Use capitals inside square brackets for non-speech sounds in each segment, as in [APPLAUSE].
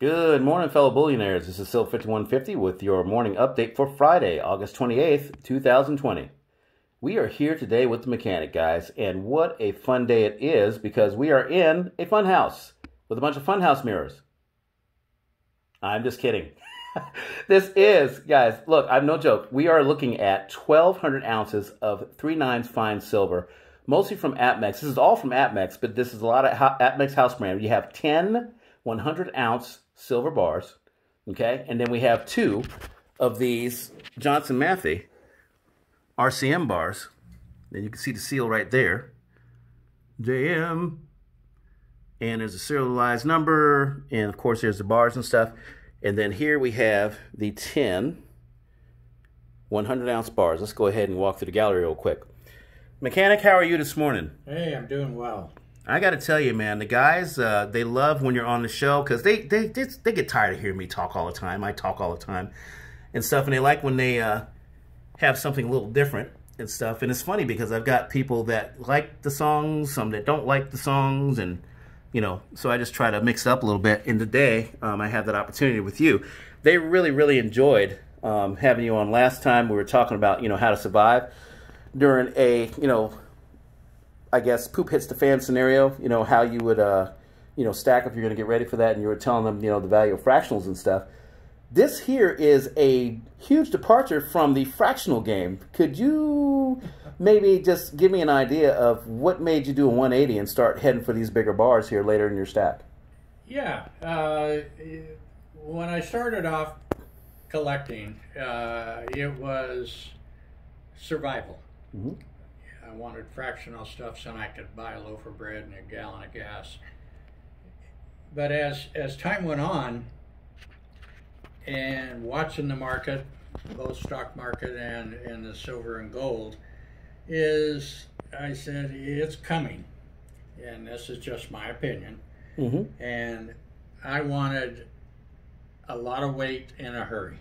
Good morning, fellow billionaires. This is Sil 5150 with your morning update for Friday, August 28th, 2020. We are here today with the mechanic, guys, and what a fun day it is because we are in a fun house with a bunch of fun house mirrors. I'm just kidding. [LAUGHS] this is, guys, look, I'm no joke. We are looking at 1,200 ounces of 3 nines fine silver, mostly from APMEX. This is all from APMEX, but this is a lot of APMEX house brand. You have 10 100 ounce silver bars, okay? And then we have two of these Johnson Matthey RCM bars. Then you can see the seal right there. JM. And there's a serialized number. And of course, there's the bars and stuff. And then here we have the 10 100 ounce bars. Let's go ahead and walk through the gallery real quick. Mechanic, how are you this morning? Hey, I'm doing well. I got to tell you, man, the guys, uh, they love when you're on the show because they, they, they, they, get tired of hearing me talk all the time. I talk all the time and stuff. And they like when they uh, have something a little different and stuff. And it's funny because I've got people that like the songs, some that don't like the songs. And, you know, so I just try to mix it up a little bit. And today um, I had that opportunity with you. They really, really enjoyed um, having you on last time. We were talking about, you know, how to survive during a, you know, I guess, poop hits the fan scenario, you know, how you would, uh, you know, stack if you're going to get ready for that and you were telling them, you know, the value of fractionals and stuff. This here is a huge departure from the fractional game. Could you maybe just give me an idea of what made you do a 180 and start heading for these bigger bars here later in your stack? Yeah. Uh, when I started off collecting, uh, it was survival. Mm -hmm. I wanted fractional stuff so I could buy a loaf of bread and a gallon of gas. But as, as time went on, and watching the market, both stock market and, and the silver and gold, is I said, it's coming. And this is just my opinion. Mm-hmm. And I wanted a lot of weight in a hurry.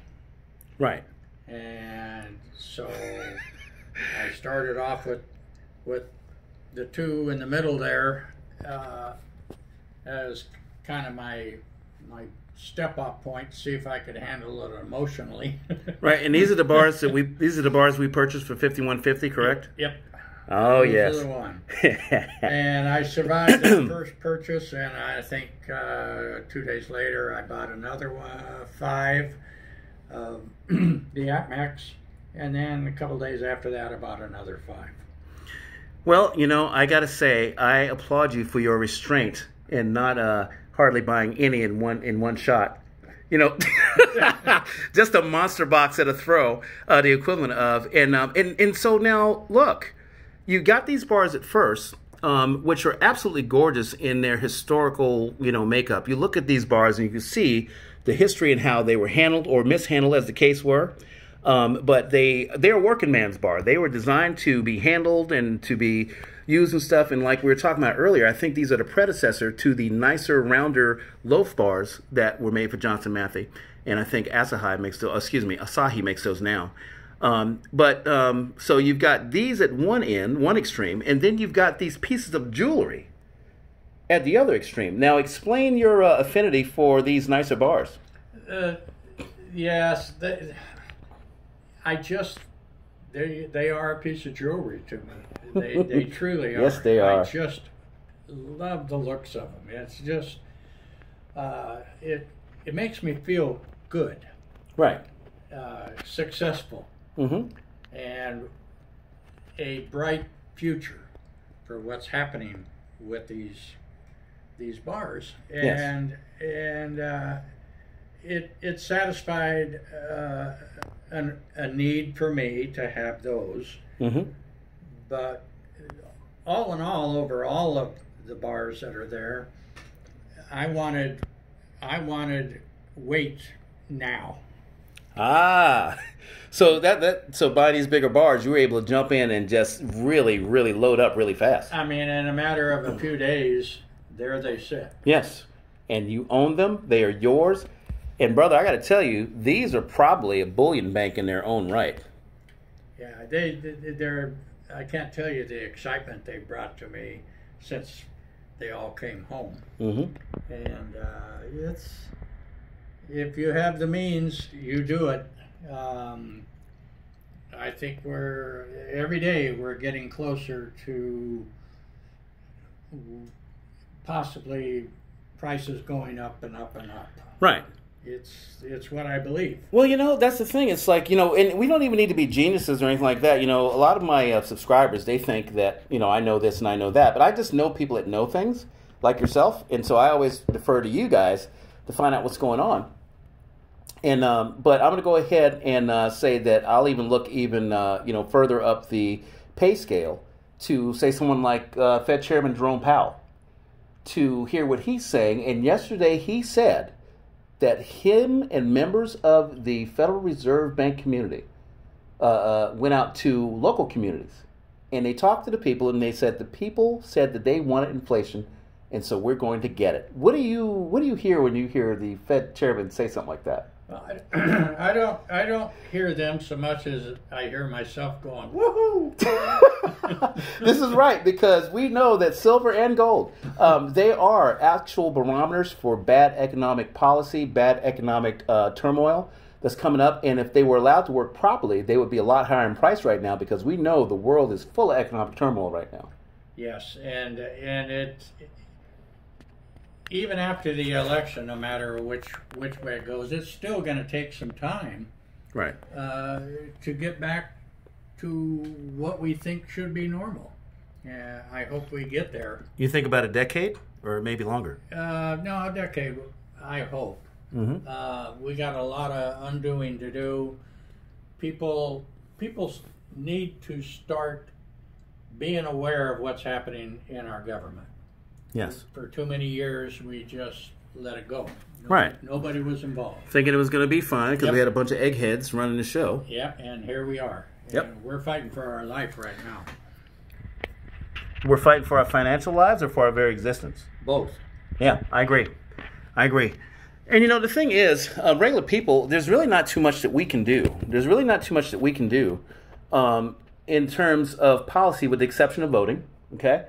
Right. And so I started off with with the two in the middle there uh, as kind of my my step up point to see if I could handle it emotionally. [LAUGHS] right, and these are the bars that we these are the bars we purchased for fifty one fifty, correct? Yep. Oh these yes. Are the one. [LAUGHS] and I survived the [CLEARS THROAT] first purchase, and I think uh, two days later I bought another one, uh, five of [CLEARS THROAT] the APMEX, and then a couple days after that I bought another five. Well, you know, I got to say, I applaud you for your restraint and not uh, hardly buying any in one in one shot. You know, [LAUGHS] just a monster box at a throw, uh, the equivalent of. And, um, and and so now, look, you got these bars at first, um, which are absolutely gorgeous in their historical, you know, makeup. You look at these bars and you can see the history and how they were handled or mishandled, as the case were. Um, but they they're a working man's bar. They were designed to be handled and to be used and stuff. And like we were talking about earlier, I think these are the predecessor to the nicer, rounder loaf bars that were made for Johnson Matthey. And I think Asahi makes those. Excuse me, Asahi makes those now. Um, but um, so you've got these at one end, one extreme, and then you've got these pieces of jewelry at the other extreme. Now, explain your uh, affinity for these nicer bars. Uh, yes. They, I just they they are a piece of jewelry to me. They [LAUGHS] they truly are. Yes, they are. I just love the looks of them. It's just uh, it it makes me feel good. Right. Uh, successful. Mm-hmm. And a bright future for what's happening with these these bars and yes. and uh, it it satisfied uh, an, a need for me to have those. Mm-hmm. But all in all, over all of the bars that are there, I wanted I wanted weight now. Ah, so that that so by these bigger bars, you were able to jump in and just really, really load up really fast. I mean, in a matter of a few days, there they sit. Yes, and you own them; they are yours. And brother, I got to tell you, these are probably a bullion bank in their own right. Yeah, they, they are I can't tell you the excitement they brought to me since they all came home. Mm-hmm. And uh, it's if you have the means, you do it. Um, I think we're every day we're getting closer to possibly prices going up and up and up. Right. It's it's what I believe. Well, you know that's the thing. It's like you know, and we don't even need to be geniuses or anything like that. You know, a lot of my uh, subscribers they think that you know I know this and I know that, but I just know people that know things like yourself, and so I always defer to you guys to find out what's going on. And um, but I'm going to go ahead and uh, say that I'll even look even uh, you know further up the pay scale to say someone like uh, Fed Chairman Jerome Powell to hear what he's saying. And yesterday he said that him and members of the Federal Reserve Bank community uh, uh, went out to local communities and they talked to the people and they said the people said that they wanted inflation and so we're going to get it. What do you what do you hear when you hear the Fed chairman say something like that? [CLEARS THROAT] I don't I don't hear them so much as I hear myself going woohoo. [LAUGHS] [LAUGHS] this is right because we know that silver and gold um, they are actual barometers for bad economic policy, bad economic uh, turmoil that's coming up. And if they were allowed to work properly, they would be a lot higher in price right now because we know the world is full of economic turmoil right now. Yes, and and it even after the election, no matter which which way it goes, it's still going to take some time, right, uh, to get back to what we think should be normal. Yeah, I hope we get there. You think about a decade, or maybe longer? Uh, no, a decade. I hope. Mm-hmm. Uh, we got a lot of undoing to do. People, people need to start being aware of what's happening in our government. Yes. For too many years, we just let it go. Right. Nobody was involved. Thinking it was going to be fine because yep. we had a bunch of eggheads running the show. Yeah, and here we are. Yep. And we're fighting for our life right now. We're fighting for our financial lives or for our very existence? Both. Yeah, I agree. I agree. And you know, the thing is, uh, regular people, there's really not too much that we can do. There's really not too much that we can do um, in terms of policy, with the exception of voting. Okay.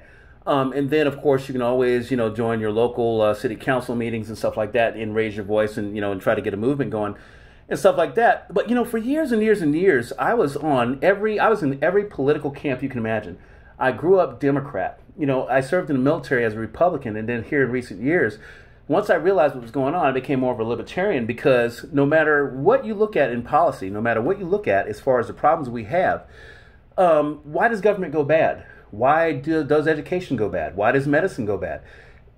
Um, and then, of course, you can always, you know, join your local uh, city council meetings and stuff like that, and raise your voice, and you know, and try to get a movement going, and stuff like that. But you know, for years and years and years, I was on every, I was in every political camp you can imagine. I grew up Democrat. You know, I served in the military as a Republican, and then here in recent years, once I realized what was going on, I became more of a libertarian because no matter what you look at in policy, no matter what you look at as far as the problems we have, um, why does government go bad? Why do, does education go bad? Why does medicine go bad?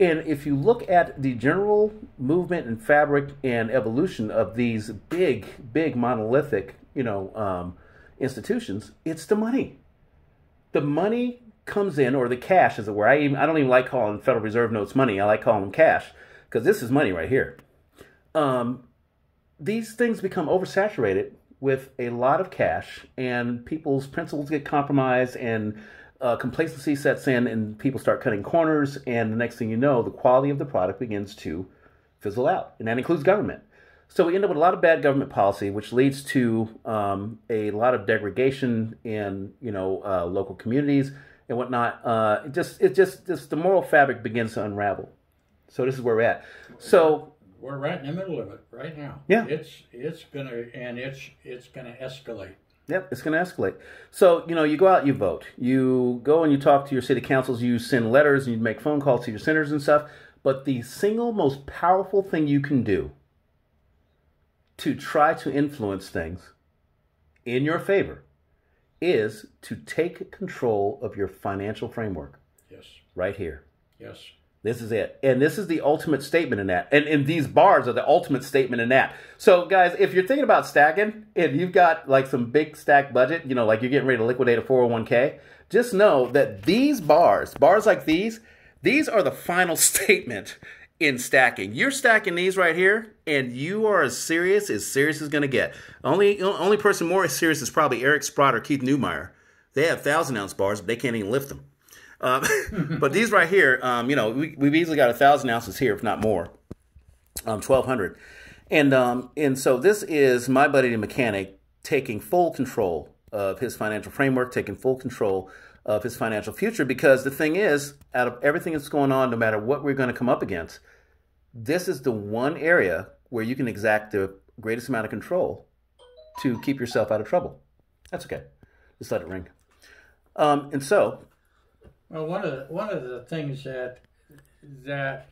And if you look at the general movement and fabric and evolution of these big, big monolithic, you know, um, institutions, it's the money. The money comes in, or the cash, as it were. I, even, I don't even like calling Federal Reserve notes money. I like calling them cash because this is money right here. Um, these things become oversaturated with a lot of cash, and people's principles get compromised, and uh, complacency sets in and people start cutting corners, and the next thing you know, the quality of the product begins to fizzle out, and that includes government. So we end up with a lot of bad government policy, which leads to um, a lot of degradation in you know uh, local communities and whatnot. Uh, it just it just just the moral fabric begins to unravel. So this is where we're at. So we're right in the middle of it right now. Yeah, it's it's gonna and it's it's gonna escalate. Yep, it's going to escalate. So, you know, you go out, you vote. You go and you talk to your city councils, you send letters, and you make phone calls to your senators and stuff. But the single most powerful thing you can do to try to influence things in your favor is to take control of your financial framework. Yes. Right here. Yes. This is it. And this is the ultimate statement in that. And, and these bars are the ultimate statement in that. So, guys, if you're thinking about stacking and you've got like some big stack budget, you know, like you're getting ready to liquidate a 401k, just know that these bars, bars like these, these are the final [LAUGHS] statement in stacking. You're stacking these right here, and you are as serious as serious is going to get. Only only person more serious is probably Eric Sprott or Keith Neumeyer. They have thousand ounce bars, but they can't even lift them. Um, [LAUGHS] but these right here, um, you know, we, have easily got a thousand ounces here, if not more, um, twelve hundred, and um, and so this is my buddy the mechanic taking full control of his financial framework, taking full control of his financial future. Because the thing is, out of everything that's going on, no matter what we're going to come up against, this is the one area where you can exact the greatest amount of control to keep yourself out of trouble. That's okay. Just let it ring. Um, and so, well, one of the, one of the things that that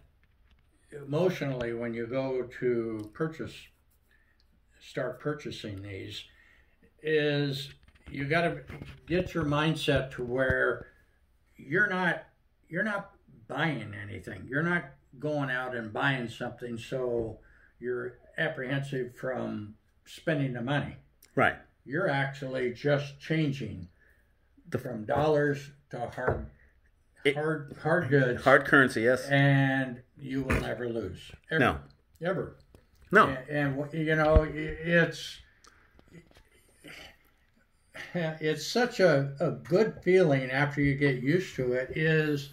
emotionally, when you go to purchase, start purchasing these, is you got to get your mindset to where you're not you're not buying anything. You're not going out and buying something so you're apprehensive from spending the money. Right. You're actually just changing the, from dollars to hard it, hard hard goods. Hard currency, yes. And you will never lose. Ever. No. Ever. No. And, and you know, it's it's such a, a good feeling after you get used to it is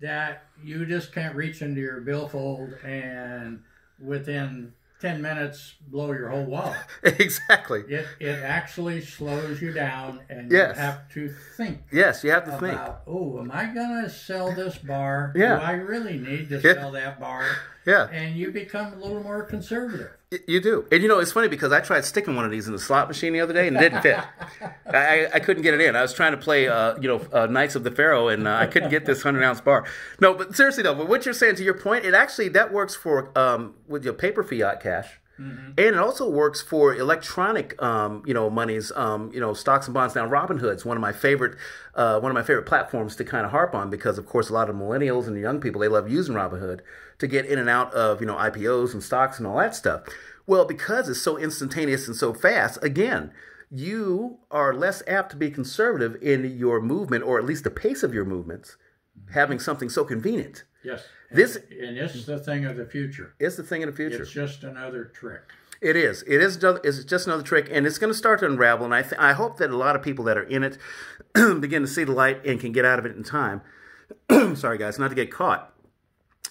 that you just can't reach into your billfold and within 10 minutes blow your whole wallet. [LAUGHS] exactly. It, it actually slows you down and yes. you have to think. Yes, you have to about, think. Oh, am I going to sell this bar? Yeah. Do I really need to yeah. sell that bar? Yeah. And you become a little more conservative. You do. And you know, it's funny because I tried sticking one of these in the slot machine the other day and it didn't fit. [LAUGHS] I, I couldn't get it in. I was trying to play, uh, you know, uh, Knights of the Pharaoh and uh, I couldn't get this 100 ounce bar. No, but seriously though, but what you're saying to your point, it actually, that works for, um, with your paper fiat cash. Mm-hmm. And it also works for electronic, um, you know, monies, um, you know, stocks and bonds. Now, Robinhood's one of my favorite, uh, one of my favorite platforms to kind of harp on because, of course, a lot of millennials and young people they love using Robinhood to get in and out of, you know, IPOs and stocks and all that stuff. Well, because it's so instantaneous and so fast, again, you are less apt to be conservative in your movement, or at least the pace of your movements, mm-hmm. having something so convenient. Yes. This and it's the thing of the future. It's the thing of the future. It's just another trick. It is. It is. It's just another trick, and it's going to start to unravel. And I, th- I hope that a lot of people that are in it [CLEARS THROAT] begin to see the light and can get out of it in time. [CLEARS THROAT] Sorry, guys, not to get caught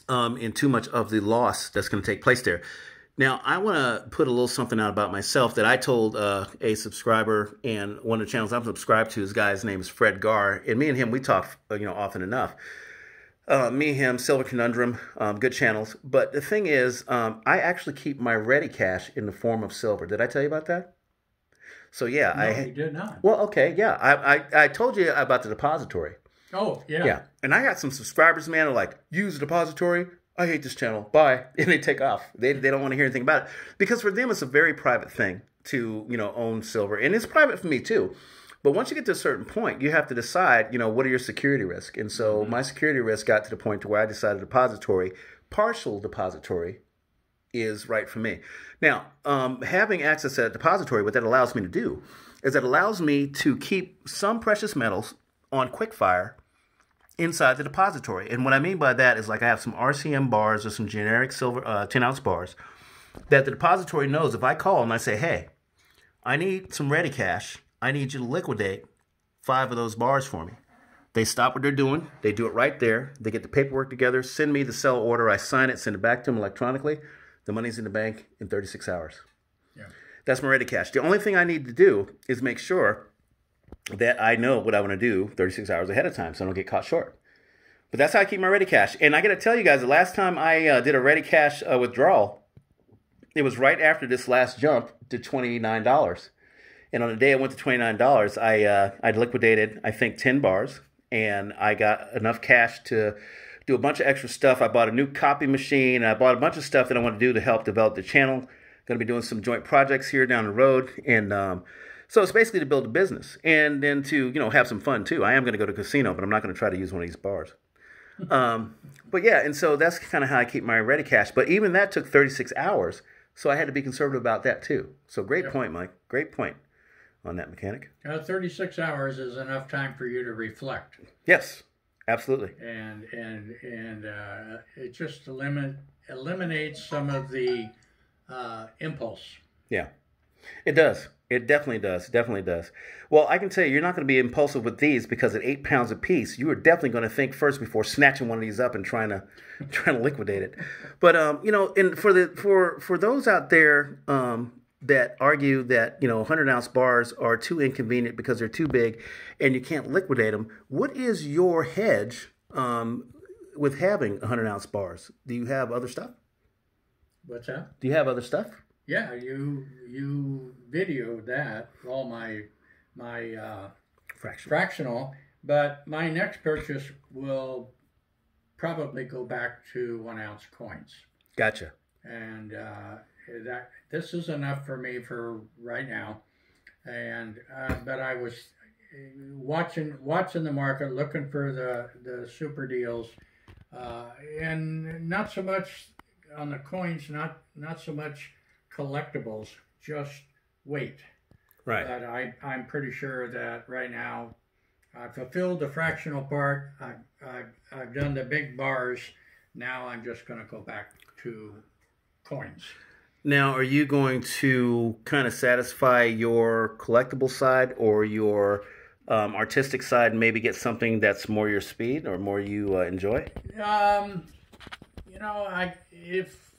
um, in too much of the loss that's going to take place there. Now, I want to put a little something out about myself that I told uh, a subscriber and one of the channels I'm subscribed to. His guy's name is Fred Gar, and me and him we talk, uh, you know, often enough. Uh, me, him, Silver Conundrum, um, good channels. But the thing is, um, I actually keep my ready cash in the form of silver. Did I tell you about that? So yeah, no, I you did not. Well, okay, yeah, I, I I told you about the depository. Oh yeah, yeah. And I got some subscribers, man, are like, use the depository. I hate this channel. Bye, [LAUGHS] and they take off. They they don't want to hear anything about it because for them it's a very private thing to you know own silver, and it's private for me too. But once you get to a certain point, you have to decide, you know, what are your security risks? And so mm-hmm. my security risk got to the point to where I decided depository, partial depository, is right for me. Now, um, having access to that depository, what that allows me to do is it allows me to keep some precious metals on quickfire inside the depository. And what I mean by that is like I have some RCM bars or some generic silver uh, 10 ounce bars that the depository knows if I call and I say, hey, I need some ready cash I need you to liquidate five of those bars for me. They stop what they're doing. They do it right there. They get the paperwork together, send me the sell order. I sign it, send it back to them electronically. The money's in the bank in 36 hours. Yeah. That's my ready cash. The only thing I need to do is make sure that I know what I want to do 36 hours ahead of time so I don't get caught short. But that's how I keep my ready cash. And I got to tell you guys, the last time I uh, did a ready cash uh, withdrawal, it was right after this last jump to $29. And on the day I went to twenty nine dollars, I uh, I liquidated I think ten bars, and I got enough cash to do a bunch of extra stuff. I bought a new copy machine. I bought a bunch of stuff that I want to do to help develop the channel. Going to be doing some joint projects here down the road, and um, so it's basically to build a business and then to you know have some fun too. I am going to go to casino, but I'm not going to try to use one of these bars. [LAUGHS] um, but yeah, and so that's kind of how I keep my ready cash. But even that took 36 hours, so I had to be conservative about that too. So great point, Mike. Great point on that mechanic. Uh, 36 hours is enough time for you to reflect. Yes, absolutely. And and and uh, it just eliminate eliminates some of the uh, impulse. Yeah, it does. It definitely does. Definitely does. Well, I can tell you, you're not going to be impulsive with these because at eight pounds a piece, you are definitely going to think first before snatching one of these up and trying to [LAUGHS] trying to liquidate it. But um, you know, and for the for for those out there um, that argue that you know 100 ounce bars are too inconvenient because they're too big and you can't liquidate them what is your hedge um, with having 100 ounce bars do you have other stuff What's that? Do you have other stuff? Yeah, you you videoed that all my my uh, fractional. fractional, but my next purchase will probably go back to one ounce coins, Gotcha. and uh, that this is enough for me for right now. And uh, but I was watching watching the market, looking for the the super deals, uh, and not so much on the coins, not not so much collectibles, just weight. Right. But I I'm pretty sure that right now I fulfilled the fractional part. I, I I've done the big bars. Now I'm just going to go back to coins. Now, are you going to kind of satisfy your collectible side or your um, artistic side, and maybe get something that's more your speed or more you uh, enjoy? Um, you know, I if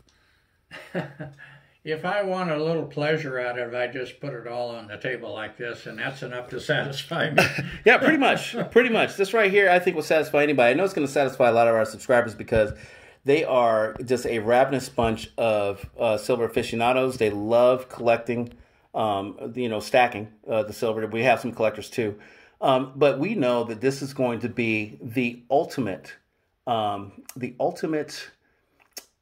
[LAUGHS] if I want a little pleasure out of it, I just put it all on the table like this, and that's enough to [LAUGHS] satisfy me. [LAUGHS] yeah, pretty much. pretty much. This right here, I think, will satisfy anybody. I know it's going to satisfy a lot of our subscribers because they are just a ravenous bunch of uh, silver aficionados. They love collecting, um, you know, stacking uh, the silver. We have some collectors too. Um, but we know that this is going to be the ultimate, um, the ultimate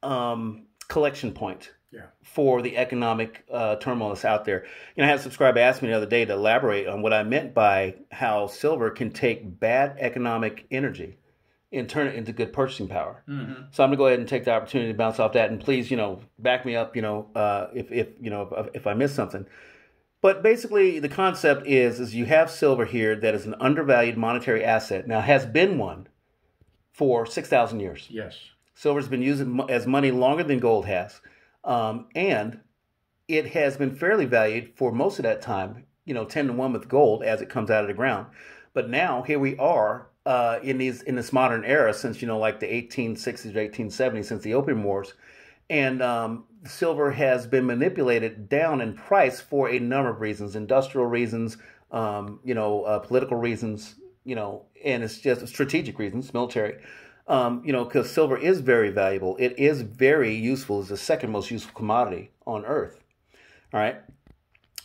um, collection point yeah. for the economic uh, turmoil that's out there. You know, I had a subscriber ask me the other day to elaborate on what I meant by how silver can take bad economic energy and turn it into good purchasing power. Mm-hmm. So I'm gonna go ahead and take the opportunity to bounce off that, and please, you know, back me up, you know, uh, if if you know if, if I miss something. But basically, the concept is is you have silver here that is an undervalued monetary asset. Now has been one for six thousand years. Yes. Silver's been used as money longer than gold has, um, and it has been fairly valued for most of that time. You know, ten to one with gold as it comes out of the ground. But now here we are uh, in these in this modern era since you know like the 1860s or 1870s since the opium wars. And um, silver has been manipulated down in price for a number of reasons industrial reasons um, you know uh, political reasons you know and it's just strategic reasons military. Um, you know because silver is very valuable. It is very useful. It's the second most useful commodity on earth. All right?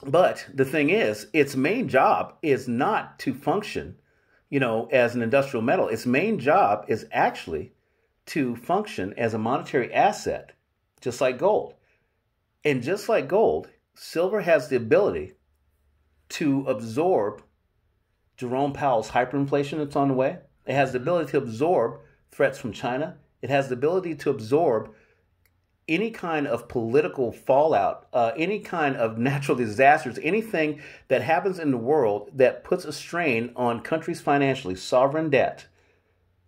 But the thing is its main job is not to function you know, as an industrial metal. Its main job is actually to function as a monetary asset, just like gold. And just like gold, silver has the ability to absorb Jerome Powell's hyperinflation that's on the way. It has the ability to absorb threats from China. It has the ability to absorb any kind of political fallout, uh, any kind of natural disasters, anything that happens in the world that puts a strain on countries financially, sovereign debt,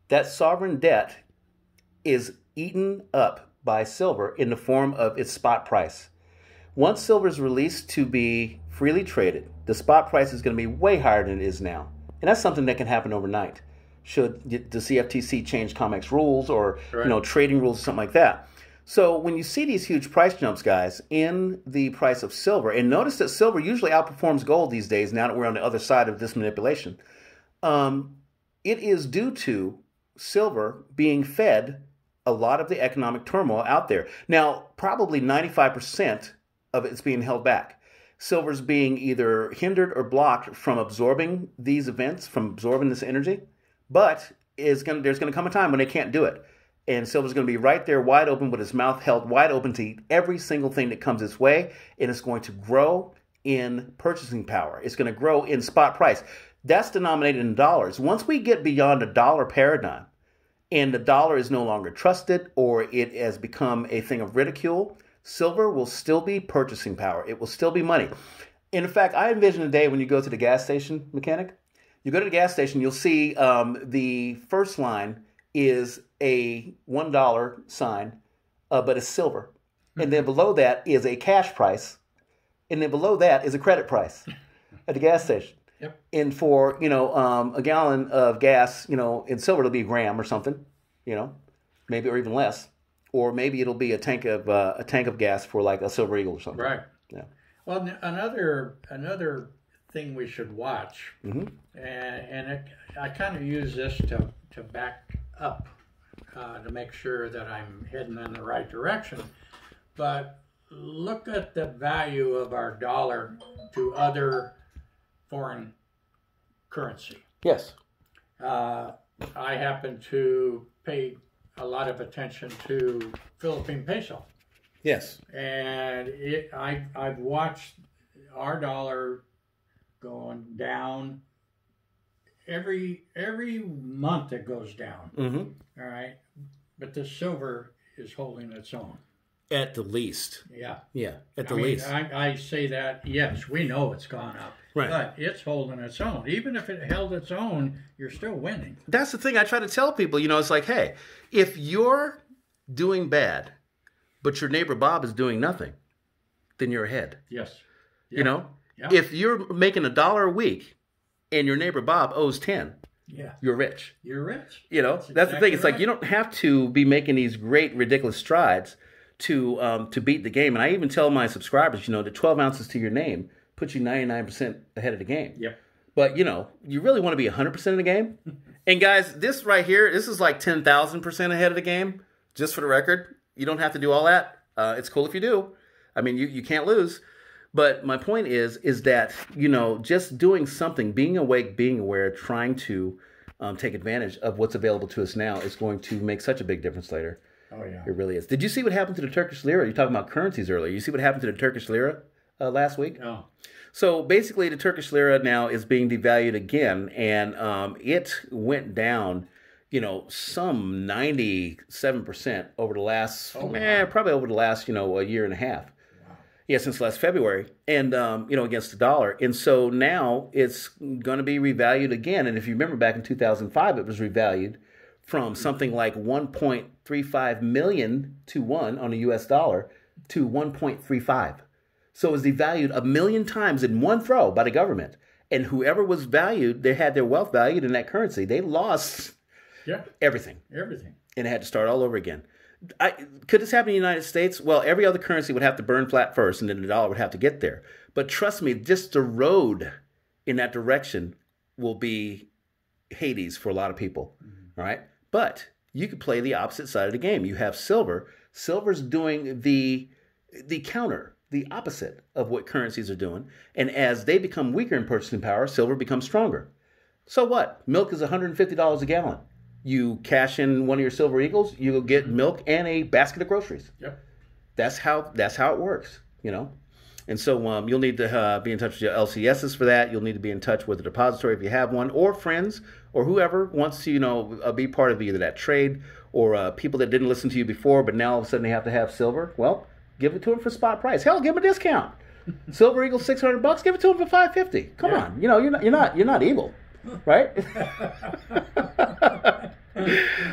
that sovereign debt is eaten up by silver in the form of its spot price. Once silver is released to be freely traded, the spot price is going to be way higher than it is now. And that's something that can happen overnight. Should the CFTC change COMEX rules or right. you know trading rules or something like that. So when you see these huge price jumps, guys, in the price of silver, and notice that silver usually outperforms gold these days. Now that we're on the other side of this manipulation, um, it is due to silver being fed a lot of the economic turmoil out there. Now, probably 95% of it's being held back. Silver's being either hindered or blocked from absorbing these events, from absorbing this energy, but is going there's going to come a time when they can't do it and Silver's going to be right there, wide open, with his mouth held wide open to eat every single thing that comes its way, and it's going to grow in purchasing power. It's going to grow in spot price. That's denominated in dollars. Once we get beyond a dollar paradigm, and the dollar is no longer trusted, or it has become a thing of ridicule, silver will still be purchasing power. It will still be money. In fact, I envision a day when you go to the gas station mechanic. You go to the gas station, you'll see um, the first line is a one dollar sign, uh, but it's silver, mm-hmm. and then below that is a cash price, and then below that is a credit price [LAUGHS] at the gas station. Yep. And for you know um, a gallon of gas, you know in silver it'll be a gram or something, you know, maybe or even less, or maybe it'll be a tank of uh, a tank of gas for like a silver eagle or something. Right. Yeah. Well, another another thing we should watch, mm-hmm. and, and it, I kind of use this to to back up uh, to make sure that I'm heading in the right direction. but look at the value of our dollar to other foreign currency. Yes. Uh, I happen to pay a lot of attention to Philippine peso. Yes. And it, I, I've watched our dollar going down every every month it goes down. Mm-hmm. All right, but the silver is holding its own. At the least. Yeah. Yeah. At the I mean, least. I, I say that yes, we know it's gone up, Right. but it's holding its own. Even if it held its own, you're still winning. That's the thing I try to tell people. You know, it's like, hey, if you're doing bad, but your neighbor Bob is doing nothing, then you're ahead. Yes. You know, Yeah. if you're making a dollar a week and your neighbor Bob owes 10, Yeah. you're rich. You're rich. You know, That's that's, the thing. exactly It's like you don't have to be making these great, ridiculous strides to um, to beat the game. And I even tell my subscribers, you know, the 12 ounces to your name puts you 99% ahead of the game. Yep. But you know, you really want to be 100% of the game. [LAUGHS] and guys, this right here, this is like 10,000% ahead of the game. Just for the record, you don't have to do all that. Uh, it's cool if you do. I mean, you you can't lose. But my point is, is that you know, just doing something, being awake, being aware, trying to um, take advantage of what's available to us now is going to make such a big difference later. Oh yeah. It really is. Did you see what happened to the Turkish lira? You're talking about currencies earlier. You see what happened to the Turkish lira uh, last week? Oh. So basically, the Turkish lira now is being devalued again, and um, it went down, you know, some ninety-seven percent over the last, Oh, eh, probably over the last, you know, a year and a half. Yeah, since last February, and um, you know, against the dollar, and so now it's going to be revalued again. And if you remember back in 2005, it was revalued from something like 1.35 million to one on the U.S. dollar to 1.35. So it was devalued a million times in one throw by the government. And whoever was valued, they had their wealth valued in that currency. They lost Yeah. everything Everything. and had to start all over again. I, could this happen in the United States? Well, every other currency would have to burn flat first, and then the dollar would have to get there. But trust me, just the road in that direction will be Hades for a lot of people. Mm-hmm. All right, but you could play the opposite side of the game. You have silver. Silver's doing the the counter, the opposite of what currencies are doing. And as they become weaker in purchasing power, silver becomes stronger. So what? Milk is $150 a gallon. You cash in one of your silver eagles, you'll get milk and a basket of groceries. Yep. That's how that's how it works, you know. And so um, you'll need to uh, be in touch with your LCSs for that. You'll need to be in touch with the depository if you have one, or friends, or whoever wants to, you know, uh, be part of either that trade or uh, people that didn't listen to you before, but now all of a sudden they have to have silver. Well, give it to them for spot price. Hell, give them a discount. [LAUGHS] Silver Eagle six hundred bucks. Give it to them for five fifty. Come Yeah. on, you know you're not you're not you're not evil, right? [LAUGHS]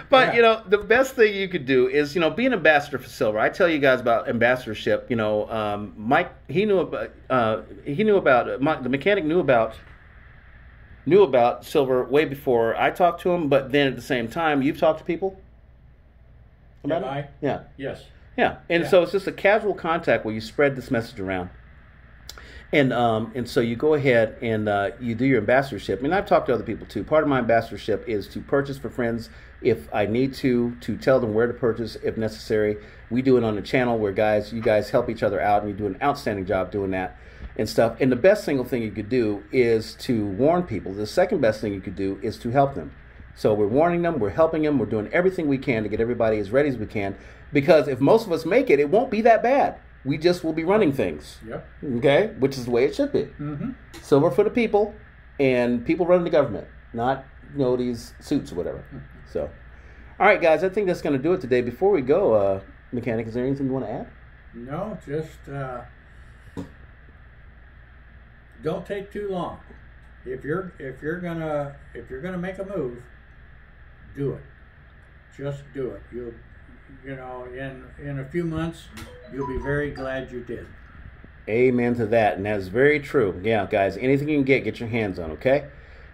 but you know the best thing you could do is you know be an ambassador for silver. I tell you guys about ambassadorship. You know, um, Mike he knew about uh, he knew about Mike, the mechanic knew about knew about silver way before I talked to him. But then at the same time, you've talked to people about Have it. I? Yeah, Yes. yeah, and Yeah. so it's just a casual contact where you spread this message around. And um, and so you go ahead and uh, you do your ambassadorship. And I've talked to other people too. Part of my ambassadorship is to purchase for friends if I need to, to tell them where to purchase if necessary. We do it on the channel where guys, you guys help each other out, and you do an outstanding job doing that and stuff. And the best single thing you could do is to warn people. The second best thing you could do is to help them. So we're warning them, we're helping them, we're doing everything we can to get everybody as ready as we can. Because if most of us make it, it won't be that bad. We just will be running things. Yep. Okay? Which is the way it should be. Mm-hmm. Silver for the people, and people running the government, not you know these suits or whatever. So, all right, guys, I think that's going to do it today. Before we go, uh, mechanic, is there anything you want to add? No, just uh, don't take too long. If you're if you're gonna if you're gonna make a move, do it. Just do it. You you know in in a few months you'll be very glad you did. Amen to that, and that's very true. Yeah, guys, anything you can get, get your hands on. Okay.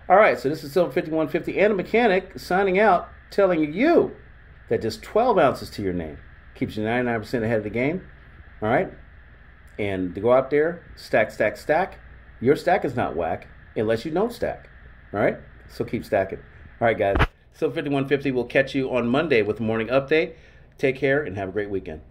All right, so this is Silver Fifty One Fifty and a mechanic signing out, telling you that just twelve ounces to your name keeps you ninety nine percent ahead of the game. All right, and to go out there, stack, stack, stack. Your stack is not whack unless you don't stack. All right, so keep stacking. All right, guys. Silver Fifty One Fifty. We'll catch you on Monday with morning update. Take care and have a great weekend.